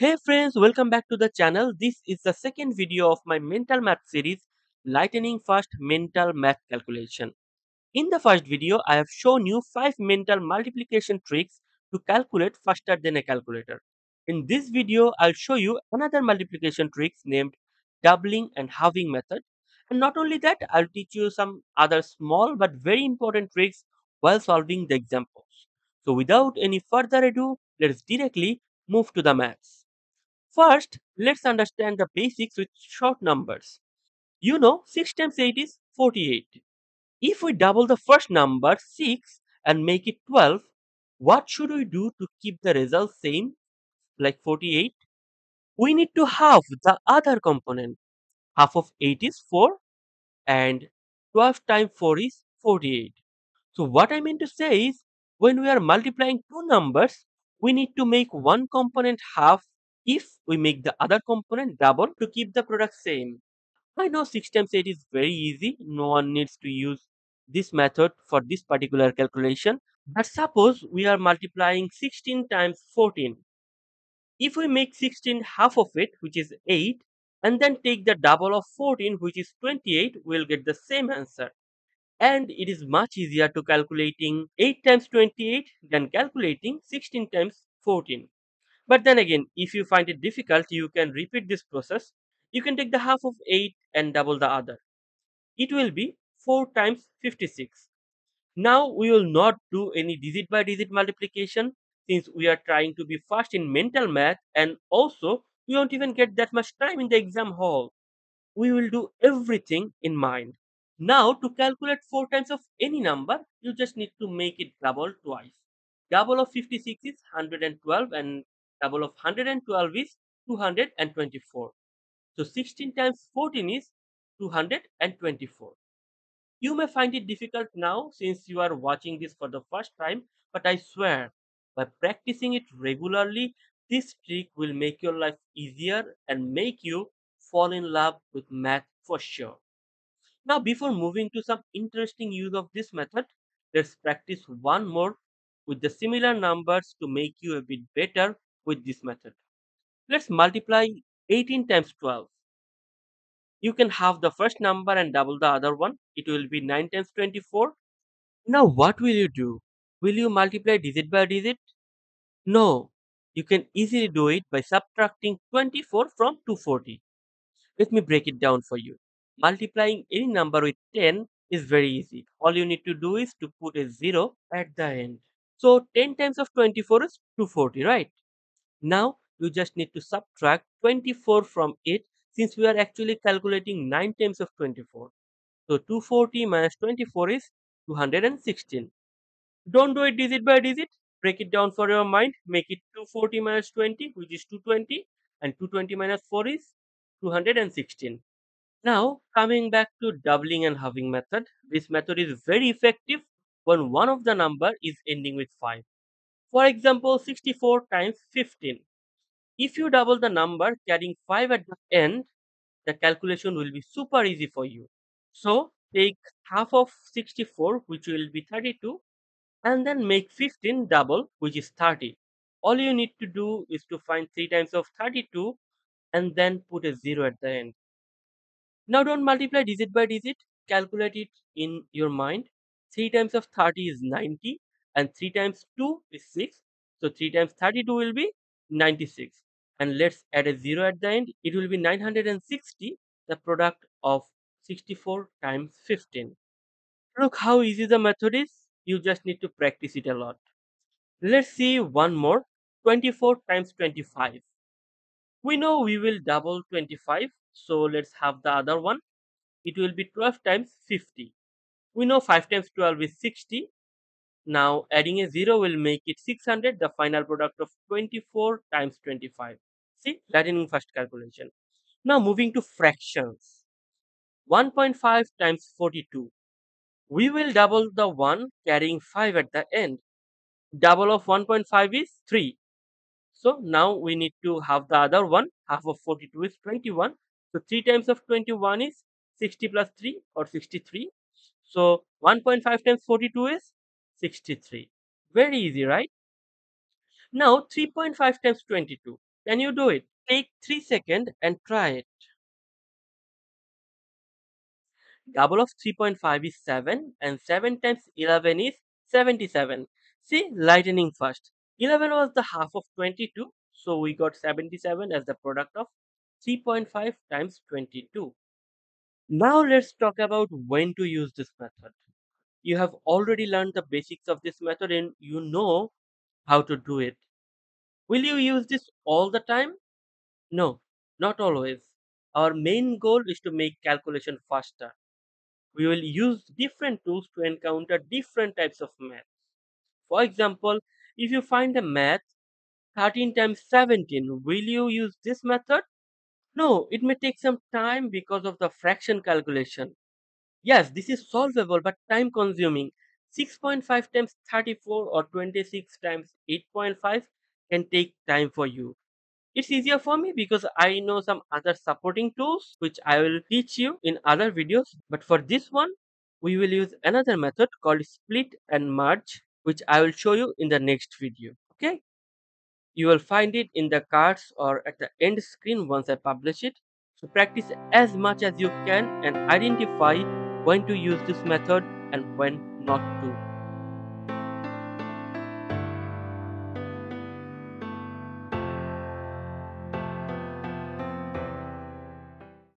Hey friends, welcome back to the channel. This is the second video of my mental math series, Lightning Fast Mental Math Calculation. In the first video, I have shown you 5 mental multiplication tricks to calculate faster than a calculator. In this video, I'll show you another multiplication tricks named doubling and halving method. And not only that, I'll teach you some other small but very important tricks while solving the examples. So without any further ado, let's directly move to the maths. First, let's understand the basics with short numbers. You know, 6 times 8 is 48. If we double the first number 6 and make it 12, what should we do to keep the result same like 48? We need to halve the other component. Half of 8 is 4 and 12 times 4 is 48. So what I mean to say is when we are multiplying two numbers, we need to make one component half if we make the other component double to keep the product same. I know 6 times 8 is very easy. No one needs to use this method for this particular calculation. But suppose we are multiplying 16 times 14. If we make 16 half of it, which is 8, and then take the double of 14, which is 28, we'll get the same answer. And it is much easier to calculating 8 times 28 than calculating 16 times 14. But then again, if you find it difficult, you can repeat this process. You can take the half of 8 and double the other. It will be 4 times 56. Now we will not do any digit by digit multiplication since we are trying to be fast in mental math and also we won't even get that much time in the exam hall. We will do everything in mind. Now to calculate 4 times of any number, you just need to make it double twice. Double of 56 is 112 and double of 112 is 224. So 16 times 14 is 224. You may find it difficult now since you are watching this for the first time, but I swear, by practicing it regularly, this trick will make your life easier and make you fall in love with math for sure. Now, before moving to some interesting use of this method, let's practice one more with the similar numbers to make you a bit better with this method. Let's multiply 18 times 12. You can halve the first number and double the other one. It will be 9 times 24. Now what will you do? Will you multiply digit by digit? No. You can easily do it by subtracting 24 from 240. Let me break it down for you. Multiplying any number with 10 is very easy. All you need to do is to put a 0 at the end. So 10 times of 24 is 240, right? Now you just need to subtract 24 from it since we are actually calculating 9 times of 24. So 240 minus 24 is 216. Don't do it digit by digit. Break it down for your mind. Make it 240 minus 20, which is 220, and 220 minus 4 is 216. Now, coming back to doubling and halving method, this method is very effective when one of the number is ending with 5. For example, 64 times 15. If you double the number carrying 5 at the end, the calculation will be super easy for you. So, take half of 64, which will be 32, and then make 15 double, which is 30. All you need to do is to find 3 times of 32 and then put a 0 at the end. Now don't multiply digit by digit, calculate it in your mind. 3 times of 30 is 90 and 3 times 2 is 6. So 3 times 32 will be 96. And let's add a 0 at the end. It will be 960, the product of 64 times 15. Look how easy the method is. You just need to practice it a lot. Let's see one more. 24 times 25. We know we will double 25. So let's halve the other one. It will be 12 times 50. We know 5 times 12 is 60. Now adding a 0 will make it 600. The final product of 24 times 25. See, Lightning fast calculation. Now moving to fractions. 1.5 times 42. We will double the 1 carrying 5 at the end. Double of 1.5 is 3. So now we need to halve the other one. Half of 42 is 21. So 3 times of 21 is 60 plus 3 or 63. So 1.5 times 42 is 63. Very easy, right? Now 3.5 times 22. Can you do it? Take 3 seconds and try it. Double of 3.5 is 7 and 7 times 11 is 77. See, lightning first. 11 was the half of 22, so we got 77 as the product of 3.5 times 22. Now let's talk about when to use this method. You have already learned the basics of this method and you know how to do it. Will you use this all the time? No, not always. Our main goal is to make calculation faster. We will use different tools to encounter different types of math. For example, if you find a math 13 times 17, will you use this method? No, it may take some time because of the fraction calculation. Yes, this is solvable but time consuming. 6.5 times 34 or 26 times 8.5 can take time for you. It's easier for me because I know some other supporting tools which I will teach you in other videos. But for this one, we will use another method called split and merge which I will show you in the next video. Okay. You will find it in the cards or at the end screen once I publish it. So practice as much as you can and identify when to use this method and when not to.